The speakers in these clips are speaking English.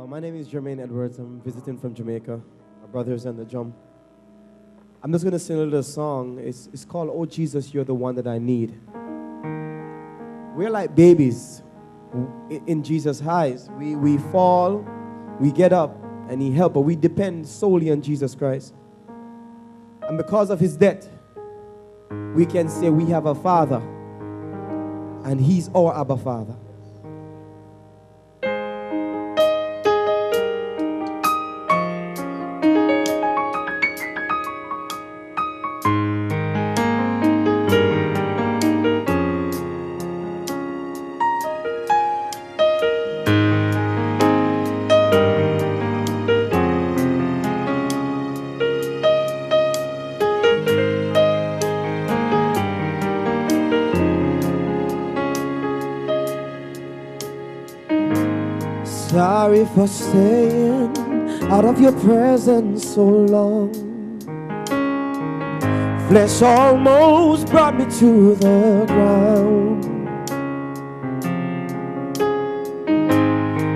Uh, my name is Jermaine Edwards. I'm visiting from Jamaica. My brother's on the drum. I'm just going to sing a little song. It's, it's called Oh Jesus, You're the One That I Need. We're like babies in, Jesus' eyes. We, we fall, we get up, and He helps, but we depend solely on Jesus Christ. And because of His death, we can say we have a Father, and He's our Abba Father. Sorry for staying out of your presence so long. Flesh almost brought me to the ground.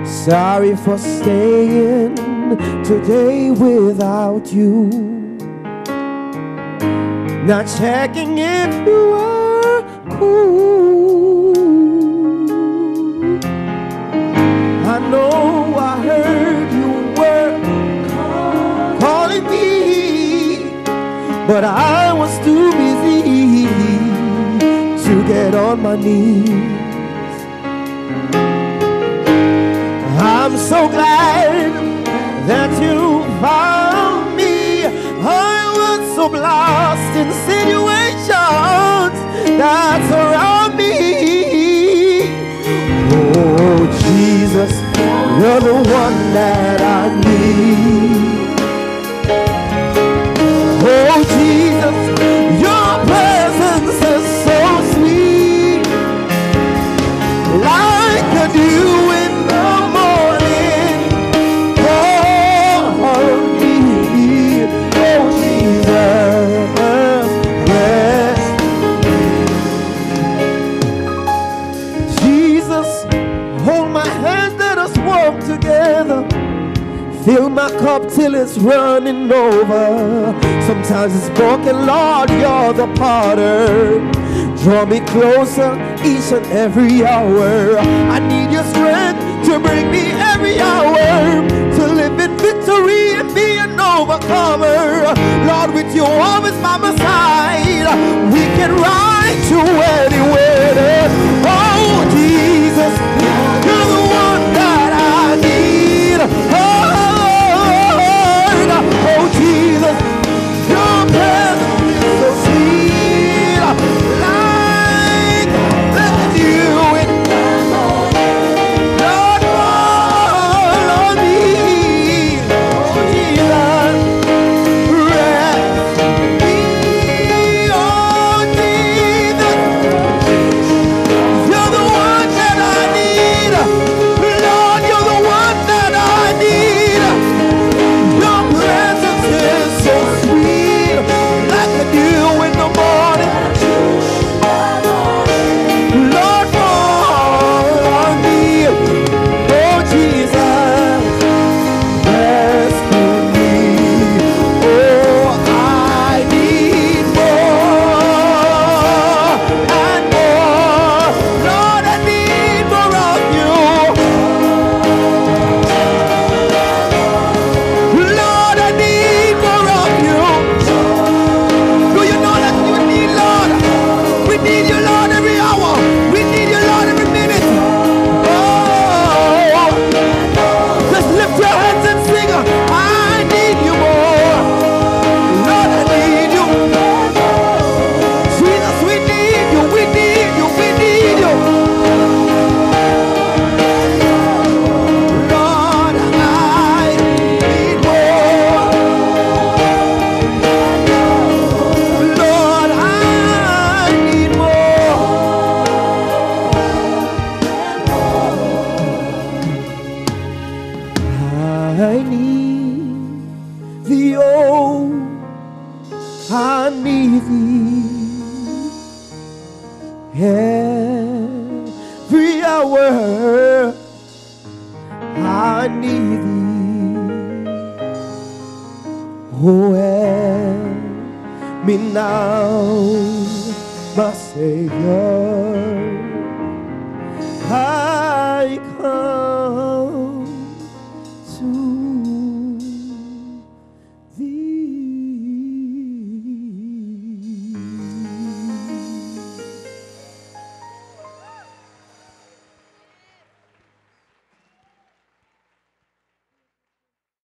Sorry for staying today without you. Not checking if you were cool. I know but I was too busy to get on my knees. I'm so glad that you found me. I was so lost in situations that surround me. Oh, Jesus, you're the one that Cup till it's running over. Sometimes it's broken, Lord, you're the potter. Draw me closer each and every hour. I need your strength to bring me every hour to live in victory and be an overcomer. Lord, with you always by my side, we can ride to anywhere. I need thee every hour. I need thee. Oh, help me now, my Savior. I come